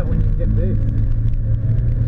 that when you get this?